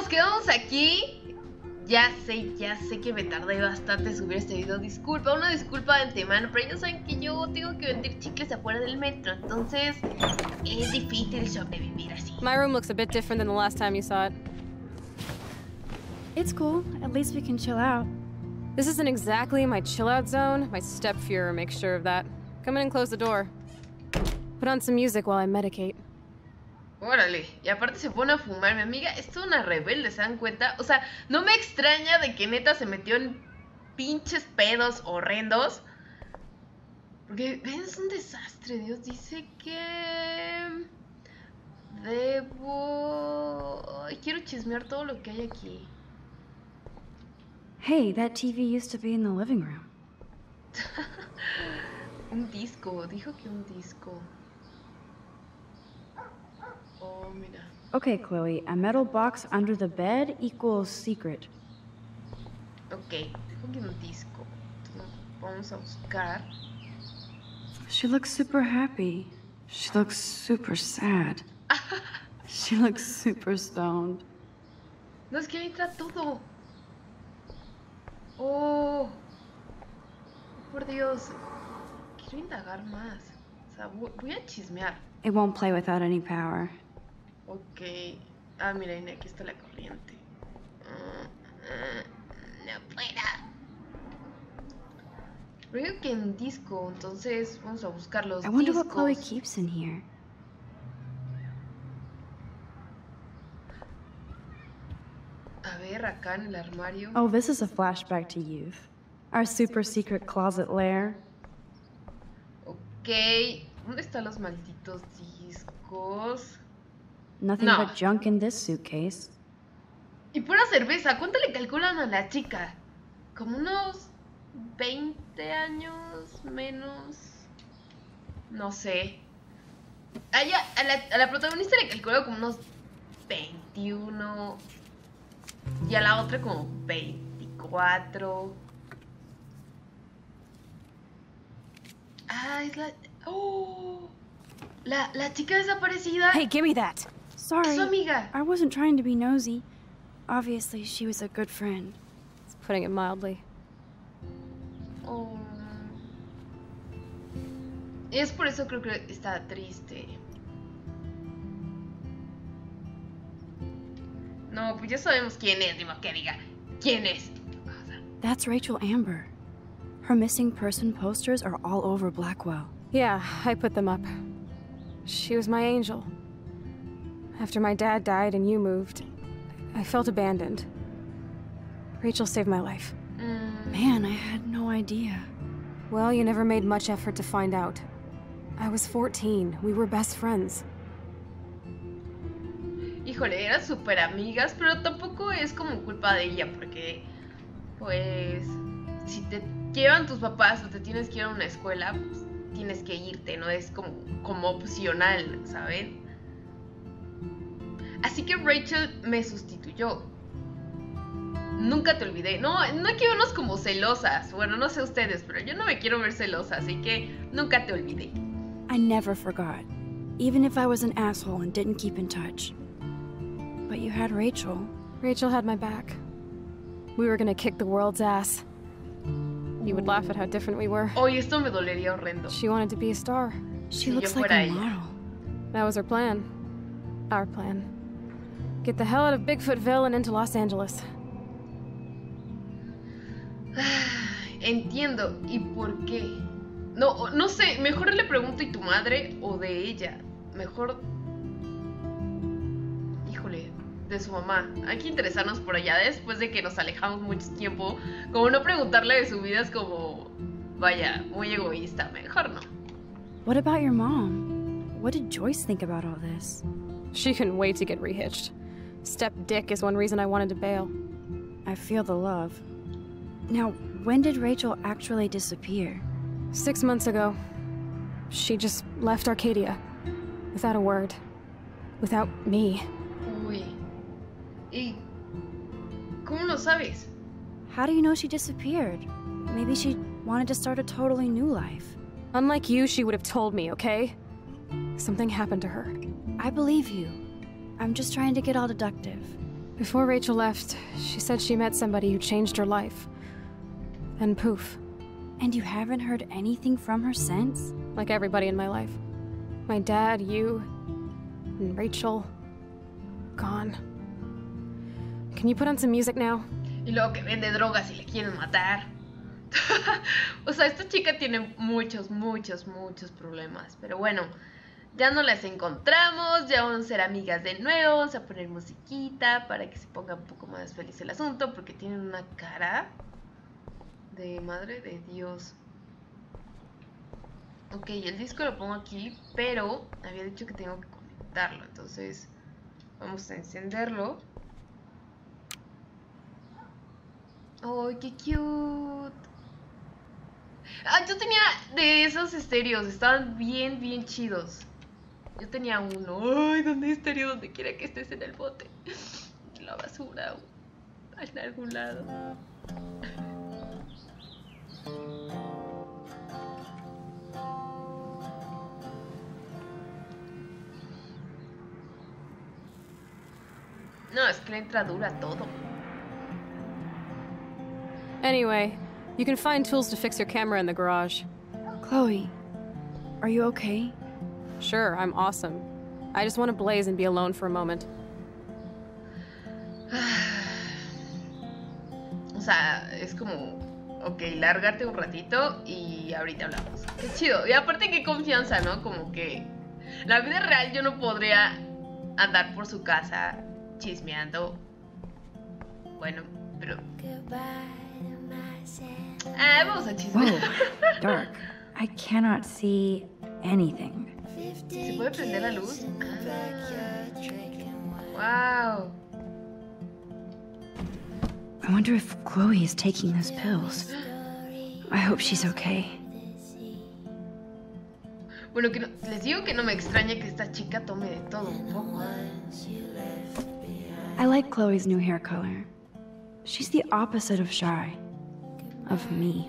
nos quedamos aquí. Ya sé, ya sé que me tardé bastante en subir este video. Disculpa, una disculpa de antemano, pero ya saben que yo tengo que vender chicles afuera del metro. Entonces, es difícil sobrevivir así. My room looks a bit different than the last time you saw it. It's cool. At least we can chill out. This isn't exactly my chill out zone. My step Fuhrer makes sure of that. Come in and close the door. Put on some music while I medicate. Órale, y aparte se pone a fumar. Mi amiga es toda una rebelde, ¿se dan cuenta? O sea, no me extraña de que neta se metió en pinches pedos horrendos. Porque, es un desastre. Dios dice que... Debo... Ay, quiero chismear todo lo que hay aquí. Hey, that TV used to be in the living room. un disco, dijo que un disco. Mira. Okay, Chloe, a metal box under the bed equals secret. Ok, dijo que un disco. Vamos a buscar. She looks super happy. She looks super sad. she looks super stoned. No, es que entra todo. Oh. Por Dios. Quiero indagar más. O sea, voy, voy a chismear. It won't play without any power. Ok. Ah, mira, y aquí está la corriente. Mm, mm, no puedo. Creo que en disco, entonces vamos a buscar los I wonder discos. what Chloe keeps in here. A ver, acá en el armario. Oh, this is a flashback to youth. Our super secret closet lair. Ok. ¿Dónde están los malditos discos? Nothing No. but junk in this suitcase. Y pura cerveza, ¿cuánto le calculan a la chica? Como unos 20 años menos. No sé. A, ella- a, la, a la protagonista le calculó como unos 21. Y a la otra como 24. Ah, es la. ¡Oh! La, la chica desaparecida. Hey, give me that! Es Sorry, amiga. I wasn't trying to be nosy. Obviously, she was a good friend. It's putting it mildly. Oh. Es por eso creo que está triste. No, pues ya sabemos quién es, digo que diga. ¿Quién es? That's Rachel Amber. Her missing person posters are all over Blackwell. Yeah, I put them up. She was my angel. After my dad died and you moved, I felt abandoned. Rachel saved my life. Mm, Man, I had no idea. Well, you never made much effort to find out. I was 14. We were best friends. híjole, eran súper amigas, pero tampoco es como culpa de ella, porque, pues, si te llevan tus papás o te tienes que ir a una escuela, pues tienes que irte, no es como, como opcional, ¿saben? Así que Rachel me sustituyó. Nunca te olvidé. No, no hay que vernos como celosas. Bueno, no sé ustedes, pero yo no me quiero ver celosa, así que nunca te olvidé. I never forgot, even if I was an asshole and didn't keep in touch. But you had Rachel. Rachel had my back. We were gonna kick the world's ass. You would laugh at how different we were. Hoy esto me dolería horrendo. She wanted to be a star. She Si looks like a ella. model. That was her plan. Our plan. Get the hell out of Bigfootville and into Los Angeles. Entiendo. ¿Y por qué? No, no sé. Mejor le pregunto ¿y tu madre o de ella? Mejor. Híjole, de su mamá. Hay que interesarnos por allá después de que nos alejamos mucho tiempo. Como no preguntarle de su vida es como. Vaya, muy egoísta. Mejor no. What about your mom? What did Joyce think about all this? She couldn't wait to get rehitched. Step Dick is one reason I wanted to bail. I feel the love. Now, when did Rachel actually disappear? Six months ago, she just left Arcadia. Without a word. Without me. Uy. ¿Y cómo lo sabes? How do you know she disappeared? Maybe she wanted to start a totally new life. Unlike you, she would have told me, okay? Something happened to her. I believe you. I'm just trying to get all deductive. Before Rachel left, she said she met somebody who changed her life. And poof. And you haven't heard anything from her since? Like everybody in my life. My dad, you, and Rachel. Gone. Can you put on some music now? Y luego que vende drogas y le quieren matar. o sea, esta chica tiene muchos, muchos, muchos problemas. Pero bueno, ya no las encontramos, ya vamos a ser amigas de nuevo, vamos a poner musiquita para que se ponga un poco más feliz el asunto, porque tienen una cara de madre de Dios. Ok, el disco lo pongo aquí, pero había dicho que tengo que conectarlo, entonces vamos a encenderlo. ¡Ay, qué cute! Ah, yo tenía de esos estéreos, estaban bien, bien chidos. Yo tenía uno. Ay, ¿dónde estéreo? Donde quiera que estés en el bote. En la basura en algún lado. No, es que le entra dura todo. Anyway, you can find tools to fix your camera in the garage. Chloe, are you okay? Sure, I'm awesome. I just want to blaze and be alone for a moment. O sea, es como, ok, lárgate un ratito y ahorita hablamos. Qué chido. Y aparte qué confianza, ¿no? Como que la vida real yo no podría andar por su casa chismeando. Bueno, pero... Ah, vamos a chismear. Whoa, dark. I cannot see anything. ¿Se puede prender la luz? Ah. Wow. I wonder if Chloe is taking those pills. I hope she's okay. Bueno, que no- les digo que no me extraña que esta chica tome de todo un poco. I like Chloe's new hair color. She's the opposite of shy. Of me.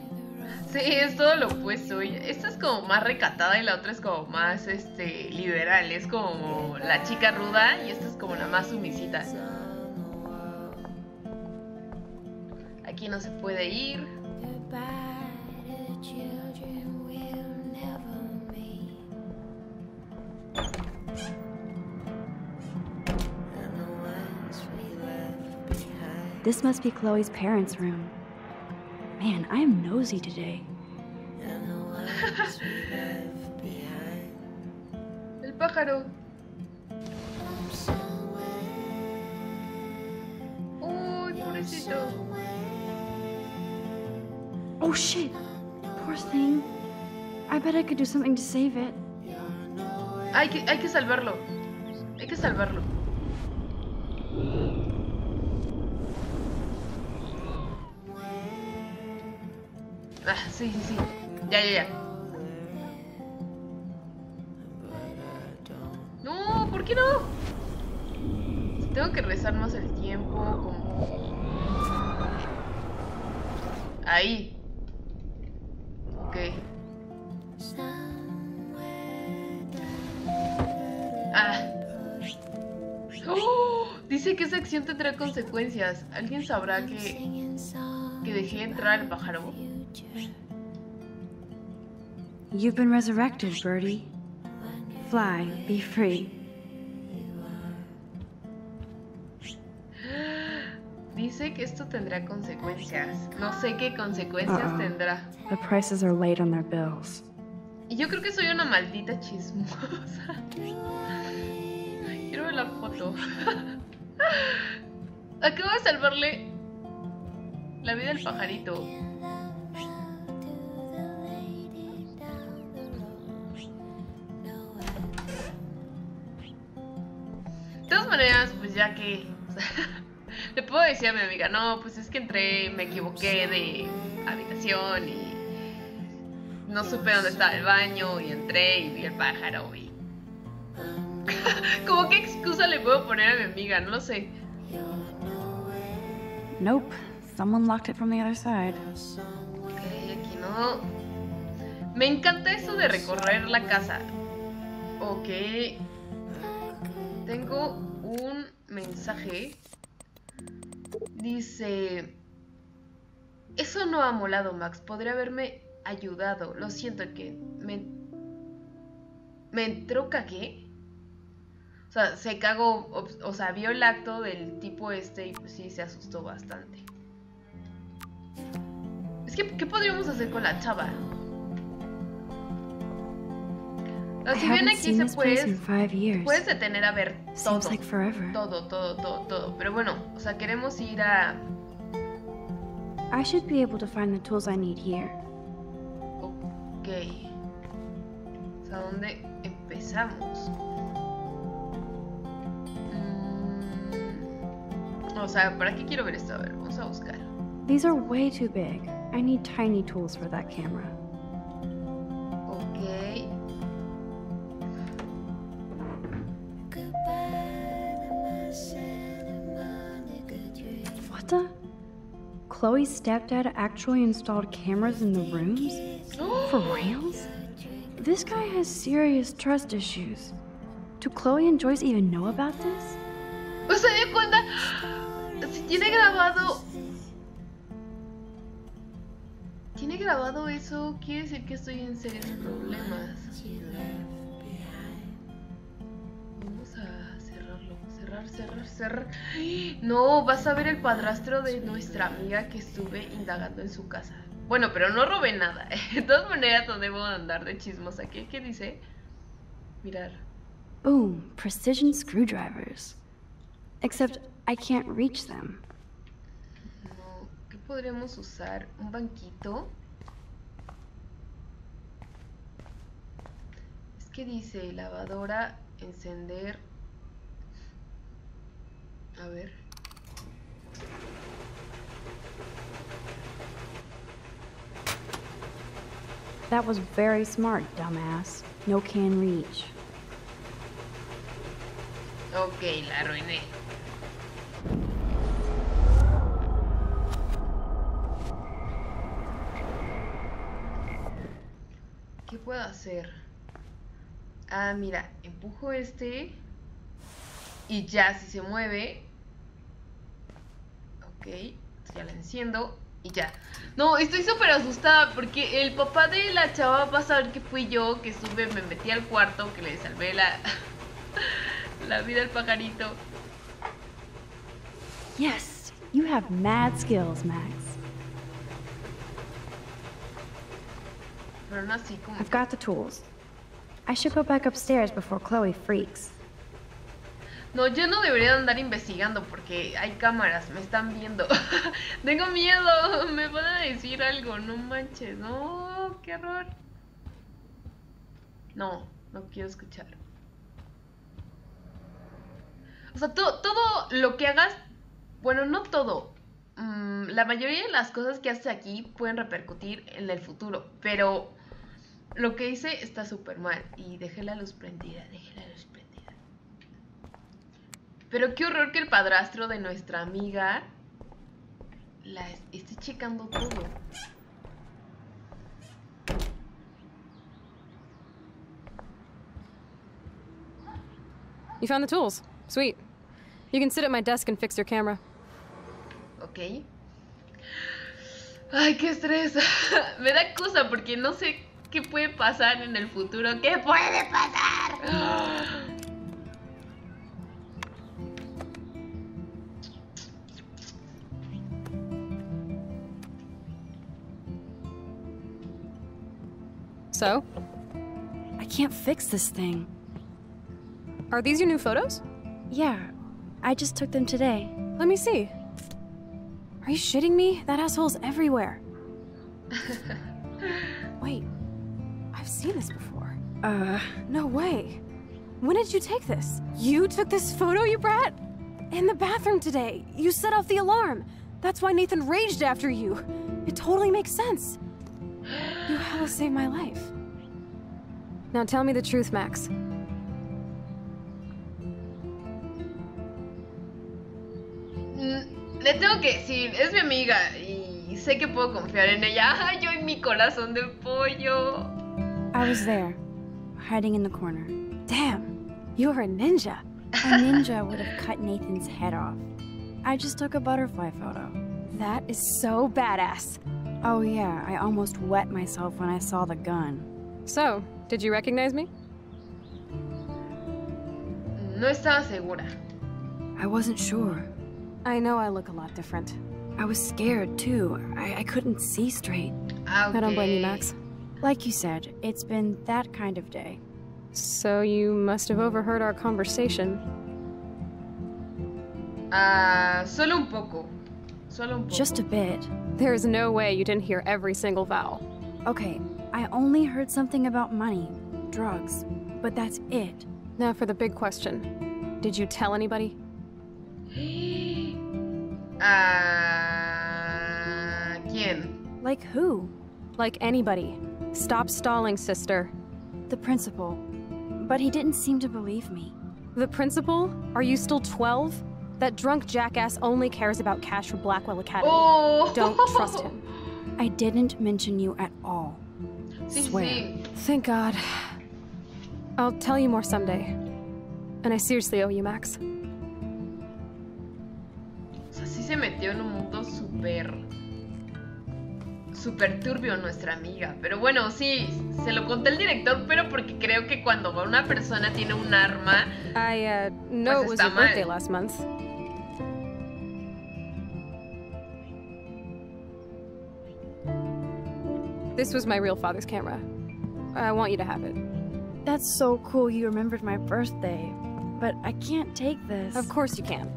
Sí, es todo lo opuesto. Esta es como más recatada y la otra es como más este liberal. Es como la chica ruda y esta es como la más sumisita. Aquí no se puede ir. This must be Chloe's parents' room. Man, I am nosy today. El pájaro. Uy, pobrecito. Oh shit! Poor thing. I bet I could do something to save it. Hay que, hay que salvarlo. Hay que salvarlo. Ah, sí, sí, sí. Ya, ya, ya. No, ¿por qué no? Tengo que rezar más el tiempo, como... Ahí. Ok. Ah. ¡Oh! Dice que esa acción tendrá consecuencias. ¿Alguien sabrá que, que dejé entrar al pájaro? You've been resurrected, Birdie. Fly, be free. Dice que esto tendrá consecuencias. No sé qué consecuencias Uh-uh. tendrá. The prices are late on their bills. Y yo creo que soy una maldita chismosa. Quiero ver la foto. Acabo de salvarle la vida al pajarito. Todas maneras, pues ya que... Le puedo decir a mi amiga, no, pues es que entré, me equivoqué de habitación y no supe dónde estaba el baño y entré y vi el pájaro y... ¿Cómo qué excusa le puedo poner a mi amiga? No lo sé. Nope. Someone locked it from the other side. Ok, aquí no. Me encanta eso de recorrer la casa. Ok. Tengo un mensaje. Dice, eso no ha molado, Max. Podría haberme ayudado. Lo siento que me... ¿Me entró cagué? O sea, se cagó, o sea, vio el acto del tipo este y pues sí se asustó bastante. Es que, ¿qué podríamos hacer con la chava? Si bien aquí se puede, puedes detener a ver todo, todo, todo, todo, todo. Pero bueno, o sea, queremos ir a. I should be able to find the tools I need here. Ok. O sea, ¿dónde empezamos? Mm, o sea, ¿para qué quiero ver esto? A ver, vamos a buscar. These are way too big. I need tiny tools for that camera. Chloe's stepdad actually installed cameras in the rooms? For reals? This guy has serious trust issues. Do Chloe and Joyce even know about this? ¿Se dio cuenta? Si tiene grabado... Tiene grabado eso, quiere decir que estoy en serios problemas. Cerrar, cerrar, No, vas a ver el padrastro de nuestra amiga que estuve indagando en su casa. Bueno, pero no robé nada. De todas maneras, no debo andar de chismos aquí. ¿Qué dice? Mirar. Boom, precision screwdrivers. Except I can't reach them. No, ¿qué podríamos usar? ¿Un banquito? Es que dice lavadora, encender, a ver. That was very smart, dumbass. No can reach. Ok, la arruiné. ¿Qué puedo hacer? Ah, mira, empujo este y ya si se mueve Ok, ya la enciendo y ya. No, estoy súper asustada porque el papá de la chava va a saber que fui yo, que estuve, me metí al cuarto, que le salvé la, la vida al pajarito. Yes, you have mad skills, Max. Pero no así como... I've got the tools. I should go back upstairs before Chloe freaks. No, yo no debería andar investigando porque hay cámaras, me están viendo. Tengo miedo, me van a decir algo, no manches, no, qué horror. No, no quiero escuchar. O sea, todo lo que hagas, bueno, no todo. Mm, la mayoría de las cosas que haces aquí pueden repercutir en el futuro, pero lo que hice está súper mal. Y dejé la luz prendida, dejé la luz pero qué horror que el padrastro de nuestra amiga la esté checando todo. You found the tools. Sweet. You can sit at my desk and fix your camera. Ok. Ay, qué estrés. Me da cosa porque no sé qué puede pasar en el futuro. ¿Qué puede pasar? So? I can't fix this thing. Are these your new photos? Yeah, I just took them today. Let me see. Are you shitting me? That asshole's everywhere. Wait, I've seen this before. Uh, no way. When did you take this? You took this photo, you brat? In the bathroom today. You set off the alarm. That's why Nathan raged after you. It totally makes sense. You hella saved my life. Now tell me the truth, Max. Mm, le tengo que decir, es mi amiga y sé que puedo confiar en ella. Ay, yo y mi corazón de pollo. I was there, hiding in the corner. Damn, you're a ninja. A ninja would have cut Nathan's head off. I just took a butterfly photo. That is so badass. Oh yeah, I almost wet myself when I saw the gun. So, did you recognize me? No estaba segura. I wasn't sure. I know I look a lot different. I was scared too. I, I couldn't see straight. Ah, I don't blame you. Max. Like you said, it's been that kind of day. So you must have overheard our conversation. Ah, solo un poco. Solo un poco. Just a bit. There's no way you didn't hear every single vowel. Okay, I only heard something about money, drugs, but that's it. Now for the big question. Did you tell anybody? Ah, ¿Quién? Like who? Like anybody. Stop stalling, sister. The principal. But he didn't seem to believe me. The principal? Are you still 12? That drunk jackass only cares about cash for Blackwell Academy. Oh. Don't trust him. I didn't mention you at all. Sí, Swear. sí. Thank God. I'll tell you more someday. And I seriously owe you, Max. O sea, sí se metió en un mundo súper. súper turbio nuestra amiga. Pero bueno, sí, se lo conté el director, pero porque creo que cuando una persona tiene un arma. I, uh, know Pues it was your birthday last month. This was my real father's camera. I want you to have it. That's so cool you remembered my birthday. But I can't take this. Of course you can.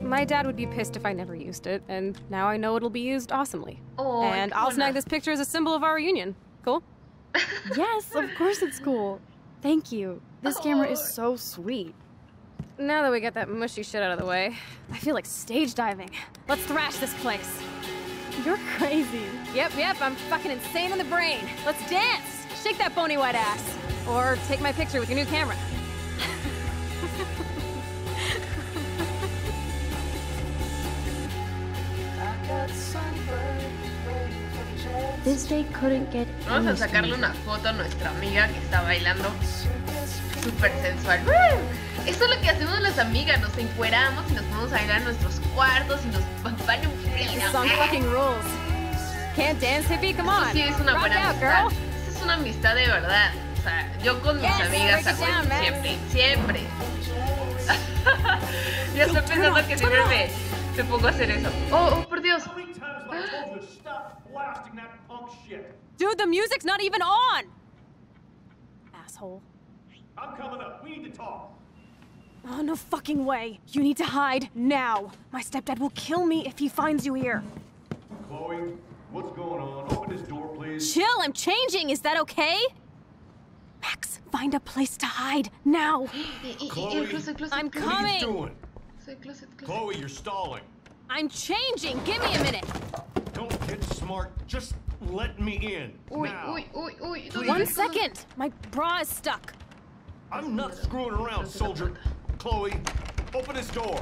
My dad would be pissed if I never used it, and now I know it'll be used awesomely. Oh, and I'll buena. snag this picture as a symbol of our reunion. Cool? Yes, of course it's cool. Thank you. This camera is Oh. so sweet. Now that we got that mushy shit out of the way, I feel like stage diving. Let's thrash this place. You're crazy. Yep, yep, I'm fucking insane in the brain. Let's dance! Shake that bony white ass. Or take my picture with your new camera. This day couldn't get Vamos a sacarle una foto a nuestra amiga que está bailando súper sensual. Eso es lo que hacemos las amigas, nos encueramos y nos ponemos a bailar en nuestros cuartos y nos un This song fucking rules. Can't dance, hippie? Come on. Sí, es una buena out, amistad. girl. Esta es una amistad de verdad. O sea, yo con mis Yes, amigas hago down, siempre, siempre. ya estoy pensando que siempre me, me pongo a hacer eso. Oh, oh, por Dios. Dude, the music's not even on! Asshole. I'm coming up. We need to talk. Oh, no fucking way. You need to hide now. My stepdad will kill me if he finds you here. Chloe, what's going on? Open this door, please. Chill, I'm changing. Is that okay? Max, find a place to hide now. Chloe. el closet, closet, I'm closet, What are you Coming. doing? closet, closet, closet. Chloe, you're stalling. I'm changing. Give me a minute. Don't get smart. Just let me in. Uy, now. uy, uy, uy. One second. My bra is stuck. I'm not screwing around, soldier. Chloe, open this door.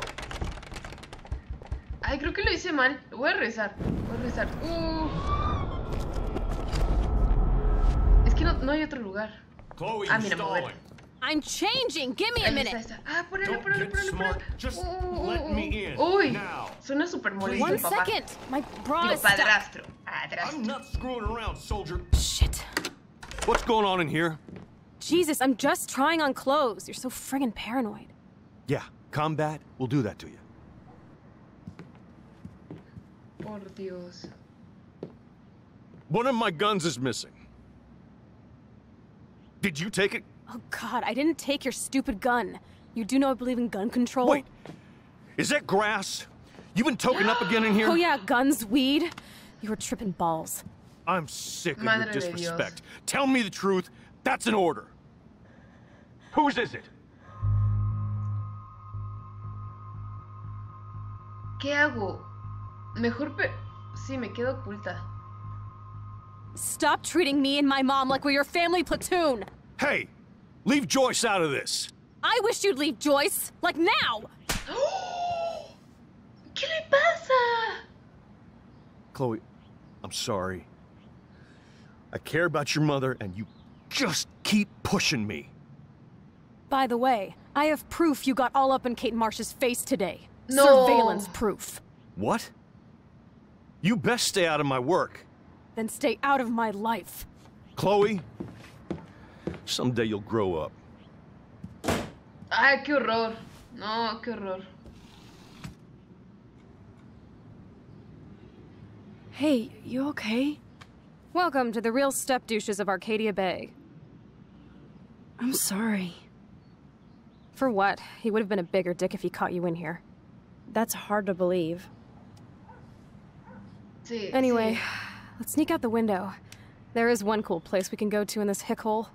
Ay, creo que lo hice mal. Lo voy a rezar. Voy a rezar. Uh. Es que no, no hay otro lugar. Chloe, Ah, you're mira, mover. I'm changing. Give me a Ahí está, minute. ahí está. Ah, ponelo, Don't ponelo, get ponelo, smart. ponelo. Just Uh, let uh, me in. Uy, Now. suena súper molesto, One papá. second. My bra Digo, is stuck. padrastro. I'm not screwing around, soldier. Shit. What's going on in here? Jesus, I'm just trying on clothes. You're so friggin' paranoid. Yeah, combat will do that to you. Por Dios. One of my guns is missing. Did you take it? Oh god, I didn't take your stupid gun. You do know I believe in gun control? Wait, is that grass? You been toking up again in here? Oh yeah, guns, weed. You were tripping balls. I'm sick of Madre your de Dios. disrespect. Tell me the truth. That's an order. Whose is it? ¿Qué hago? Mejor pe... Sí, me quedo oculta. Stop treating me and my mom like we're your family platoon. Hey, leave Joyce out of this. I wish you'd leave Joyce, like now. ¿Qué le pasa? Chloe, I'm sorry. I care about your mother, and you just keep pushing me. By the way, I have proof you got all up in Kate Marsh's face today. No. Surveillance proof. What? You best stay out of my work. Then stay out of my life. Chloe, someday you'll grow up. Ay, qué horror. No, qué horror. Hey, you okay? Welcome to the real step douches of Arcadia Bay. I'm sorry. For what? He would have been a bigger dick if he caught you in here. That's hard to believe. Sí. Anyway, sí. let's sneak out the window. There is one cool place we can go to in this hick hole.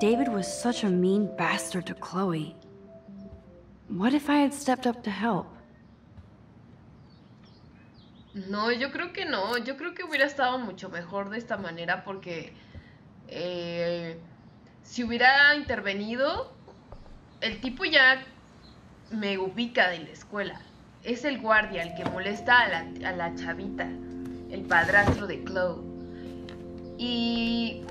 David was such a mean bastard to Chloe. What if I had stepped up to help? No, yo creo que no. Yo creo que hubiera estado mucho mejor de esta manera porque eh, si hubiera intervenido, el tipo ya me ubica de la escuela. Es el guardia, el que molesta a la, a la chavita, el padrastro de Chloe. Y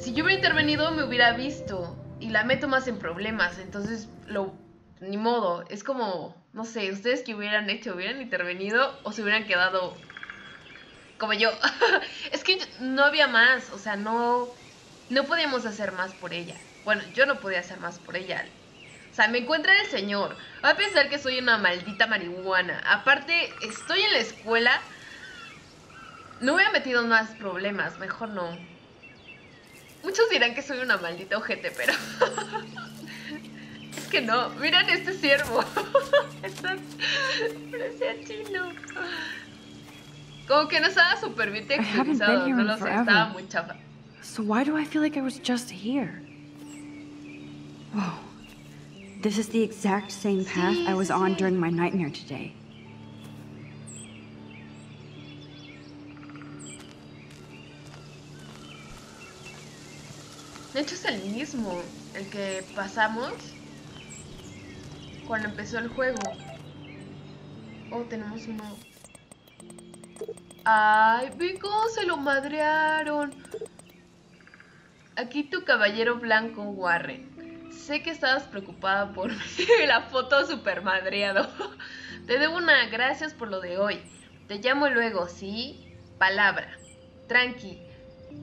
si yo hubiera intervenido, me hubiera visto y la meto más en problemas. Entonces, lo, ni modo. Es como, no sé, ustedes que hubieran hecho, hubieran intervenido o se hubieran quedado como yo. es que no había más, o sea, no, no podíamos hacer más por ella. Bueno, yo no podía hacer más por ella. Sea, me encuentra el señor. Va a pensar que soy una maldita marihuana. Aparte, estoy en la escuela. No hubiera metido más problemas, mejor no. Muchos dirán que soy una maldita ojete, pero... es que no. Miren este ciervo. Está... Parecía chino. Como que no estaba súper bien texturizado. No lo sé, estaba muy chafa. So why do I feel like I was just here? Whoa. This is the exact same path I was on during my nightmare today. De hecho es el mismo, el que pasamos cuando empezó el juego. Oh, tenemos uno. Ay, ve cómo se lo madrearon. Aquí tu caballero blanco, Warren. Sé que estabas preocupada por la foto super madreado. Te debo una gracias por lo de hoy. Te llamo luego, ¿sí? Palabra. Tranqui.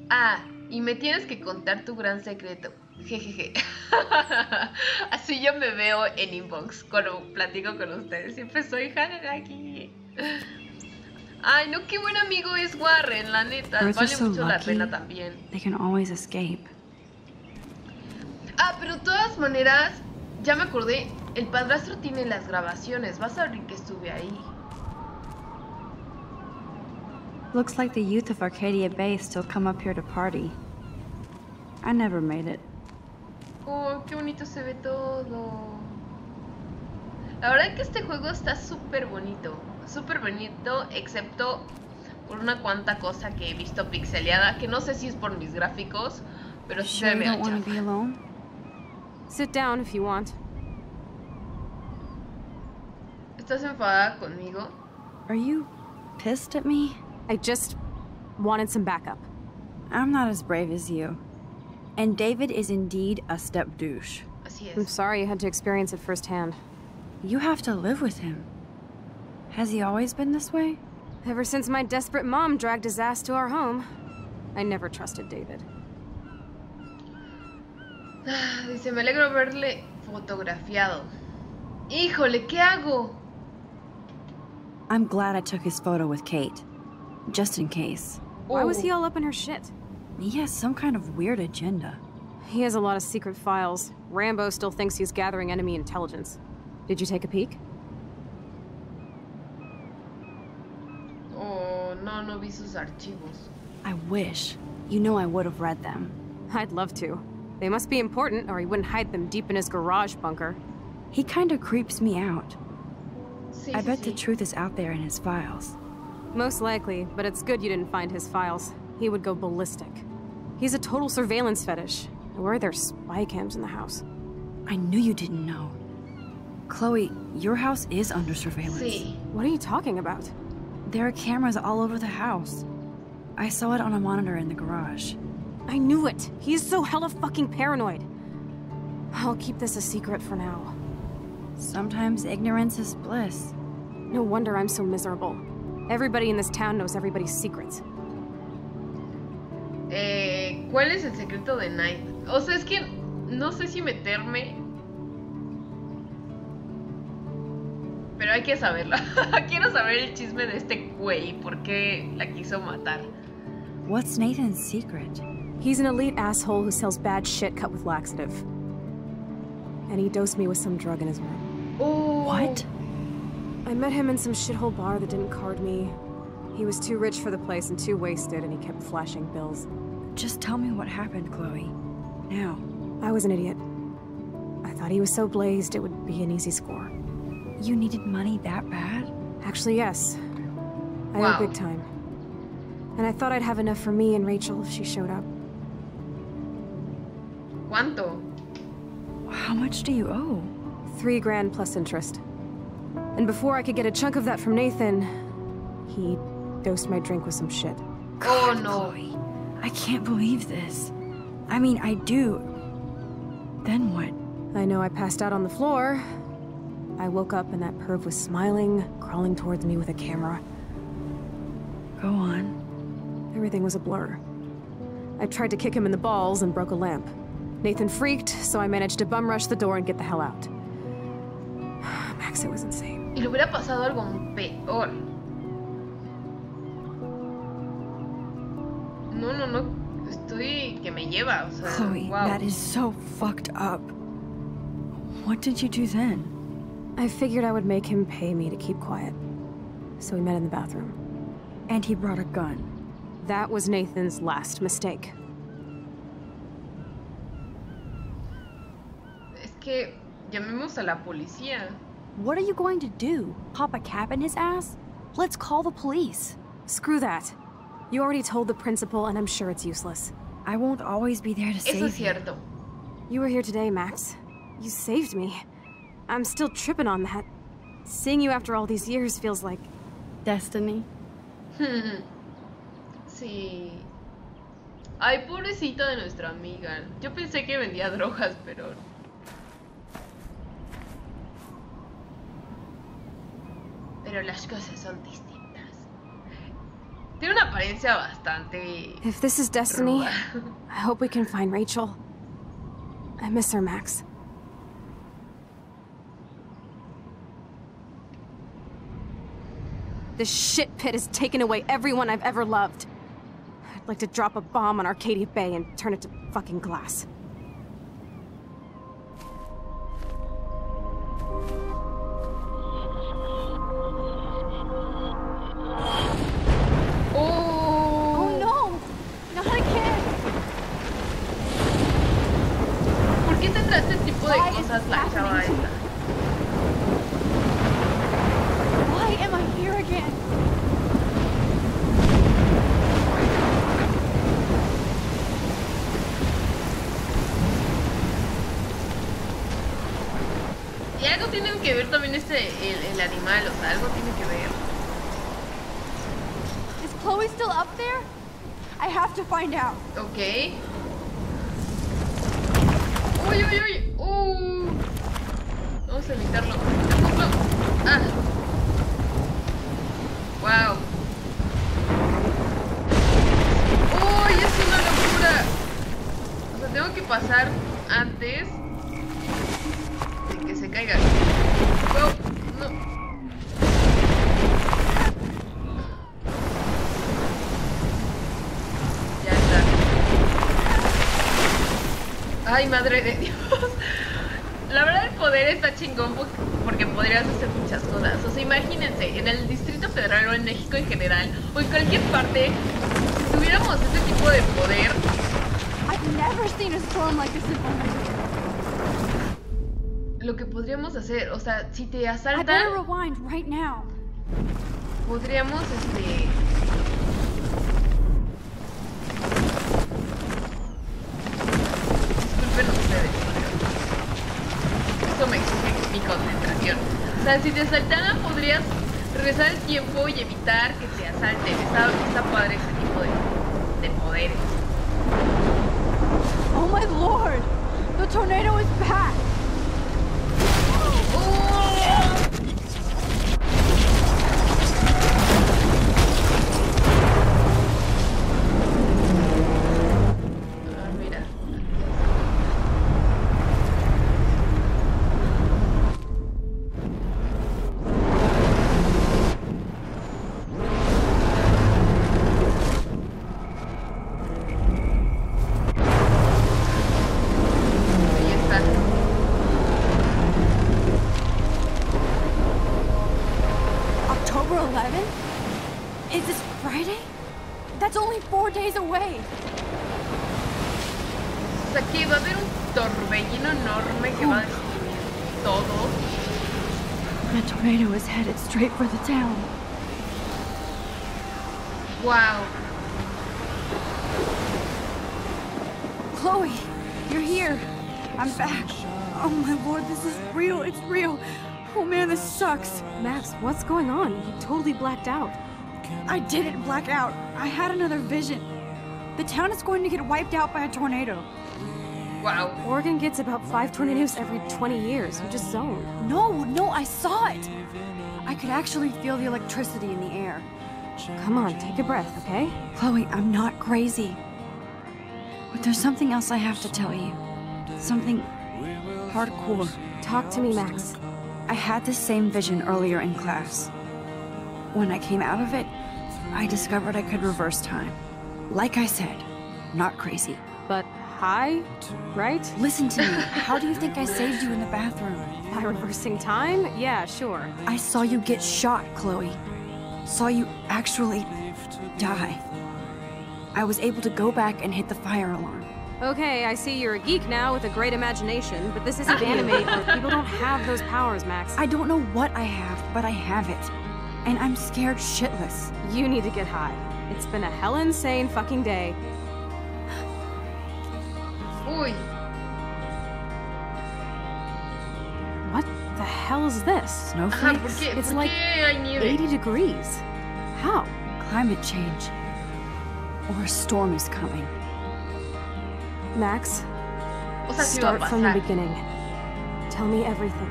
Ah, y me tienes que contar tu gran secreto. Jejeje. Así yo me veo en inbox cuando platico con ustedes. Siempre soy aquí. Ay, no, qué buen amigo es Warren, la neta. Vale mucho la pena también. They can always escape. Ah, pero de todas maneras, ya me acordé. El padrastro tiene las grabaciones. Vas a ver que estuve ahí. Looks like the youth of Arcadia Bay still come up here to party. I never made it. Oh, qué bonito se ve todo. La verdad es que este juego está súper bonito. Súper bonito, excepto por una cuanta cosa que he visto pixeleada, que no sé si es por mis gráficos, pero sí se Sure ve Sit down if you want. ¿Estás enfadada conmigo? Are you pissed at me? I just wanted some backup. I'm not as brave as you. And David is indeed a step douche. Así I'm sorry you had to experience it firsthand. You have to live with him. Has he always been this way? Ever since my desperate mom dragged his ass to our home, I never trusted David. Ah, Dice, me alegro verle fotografiado. Híjole, ¿qué hago? I'm glad I took his photo with Kate. Just in case. Why was he Oh, all up in her shit? He has some kind of weird agenda. He has a lot of secret files. Rambo still thinks he's gathering enemy intelligence. Did you take a peek? Oh, no, no vi sus archivos. I wish. You know I would have read them. I'd love to. They must be important, or he wouldn't hide them deep in his garage bunker. He kind of creeps me out. Sí, I sí, bet sí. the truth is out there in his files. Most likely, but it's good you didn't find his files. He would go ballistic. He's a total surveillance fetish. Where are there spy cams in the house? I knew you didn't know. Chloe, your house is under surveillance. Sí. What are you talking about? There are cameras all over the house. I saw it on a monitor in the garage. I knew it! He's so hella fucking paranoid! I'll keep this a secret for now. Sometimes ignorance is bliss. No wonder I'm so miserable. Everybody in this town knows everybody's secrets. Eh, ¿Cuál es el secreto de Night? O sea, es que no sé si meterme. Pero hay que saberlo. Quiero saber el chisme de este güey. ¿Por qué la quiso matar? What's Nathan's secret? He's an elite asshole who sells bad shit cut with laxative. And he dosed me with some drug in his room. Oh. What? I met him in some shithole bar that didn't card me. He was too rich for the place and too wasted, and he kept flashing bills. Just tell me what happened, Chloe. Now. I was an idiot. I thought he was so blazed it would be an easy score. You needed money that bad? Actually, yes. I Wow. owe big time. And I thought I'd have enough for me and Rachel if she showed up. ¿Cuánto? How much do you owe? Three grand plus interest. And before I could get a chunk of that from Nathan, he dosed my drink with some shit. Oh, oh no. Chloe. I can't believe this. I mean, I do. Then what? I know I passed out on the floor. I woke up and that perv was smiling, crawling towards me with a camera. Go on. Everything was a blur. I tried to kick him in the balls and broke a lamp. Nathan freaked, so I managed to bum rush the door and get the hell out. Max, it was insane. Y le hubiera pasado algo peor. No, no, no. Estoy que me lleva. O sea, Chloe, wow. that is so fucked up. What did you do then? I figured I would make him pay me to keep quiet. So we met in the bathroom. And he brought a gun. That was Nathan's last mistake. Que llamemos a la policía. What are you going to do? Pop a cap in his ass? Let's call the police. Screw that. You already told the principal, and I'm sure it's useless. I won't always be there to Eso save es you. cierto. You were here today, Max. You saved me. I'm still tripping on that. Seeing you after all these years feels like Destiny. Sí. Ay, pobrecita de nuestra amiga. Yo pensé que vendía drogas, pero. Pero las cosas son distintas. Tiene una apariencia bastante. If this is destiny. I hope we can find Rachel. I miss her, Max. This shit pit has taken away everyone I've ever loved. I'd like to drop a bomb on Arcadia Bay and turn it to fucking glass. Wow. Uy, es una locura. O sea, tengo que pasar antes de que se caiga. Wow. No. Ya está. Ay, madre de Dios. La verdad el poder está chingón por- porque podrías hacer muchas cosas. O sea, imagínense, en el Distrito Federal o en México en general, o en cualquier parte, si tuviéramos ese tipo de poder, lo que podríamos hacer, o sea, si te asaltan, rewind right now. podríamos, este... Disculpen ustedes, esto me exige mi concentración. O sea, si te asaltaran podrías regresar el tiempo y evitar que te asalten. Está, está padre ese tipo de, de poderes. Oh my lord! The tornado is back! ¡Uy! Back. Oh my lord, this is real. It's real. Oh man, this sucks. Max, what's going on? You totally blacked out. I didn't black out. I had another vision. The town is going to get wiped out by a tornado. Wow. Oregon gets about five tornadoes every 20 years. You just zoned. No, no, I saw it. I could actually feel the electricity in the air. Come on, take a breath, okay? Chloe, I'm not crazy. But there's something else I have to tell you. Something hardcore. Talk to me, Max. I had the same vision earlier in class. When I came out of it, I discovered I could reverse time. Like I said, not crazy. But high, right? Listen to me. How do you think I saved you in the bathroom? By reversing time? Yeah, sure. I saw you get shot, Chloe. Saw you actually die. I was able to go back and hit the fire alarm. Okay, I see you're a geek now with a great imagination, but this isn't anime people don't have those powers, Max. I don't know what I have, but I have it. And I'm scared shitless. You need to get high. It's been a hell insane fucking day. Uy. What the hell is this? Ajá, ah, ¿por Snowflakes? It's like qué hay nieve? 80 degrees. How? Climate change. Or a storm is coming. Max, O sea, sí va a start from the pasar. beginning. Tell me everything.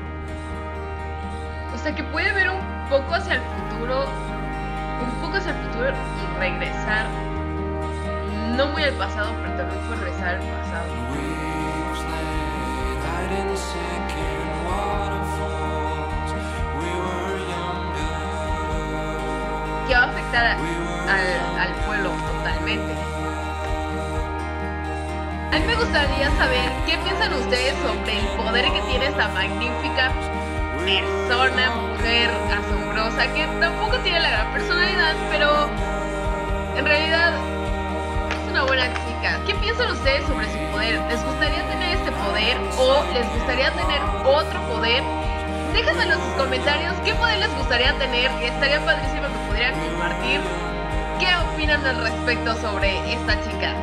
O sea que puede ver un poco hacia el futuro, un poco hacia el futuro y regresar. No muy al pasado, pero también puede regresar al pasado. Que va a afectar a- al, al pueblo totalmente. Me gustaría saber qué piensan ustedes sobre el poder que tiene esta magnífica persona, mujer asombrosa, que tampoco tiene la gran personalidad, pero en realidad es una buena chica. ¿Qué piensan ustedes sobre su poder? ¿Les gustaría tener este poder o les gustaría tener otro poder? Déjenmelo en sus comentarios qué poder les gustaría tener, estaría padrísimo que pudieran compartir. ¿Qué opinan al respecto sobre esta chica?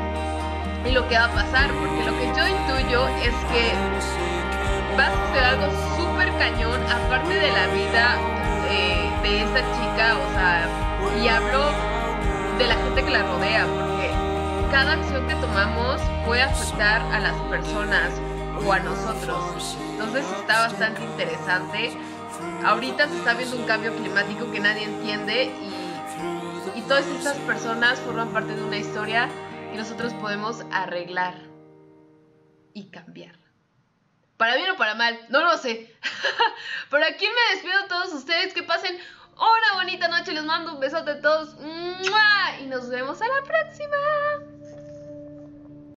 Y lo que va a pasar, porque lo que yo intuyo es que va a suceder algo súper cañón, aparte de la vida eh, de esta chica, o sea, y hablo de la gente que la rodea, porque cada acción que tomamos puede afectar a las personas o a nosotros. Entonces está bastante interesante. Ahorita se está viendo un cambio climático que nadie entiende y, y todas estas personas forman parte de una historia y nosotros podemos arreglar y cambiar. Para bien o para mal, no lo sé. Por aquí me despido a todos ustedes. Que pasen una bonita noche. Les mando un besote a todos. Y nos vemos a la próxima.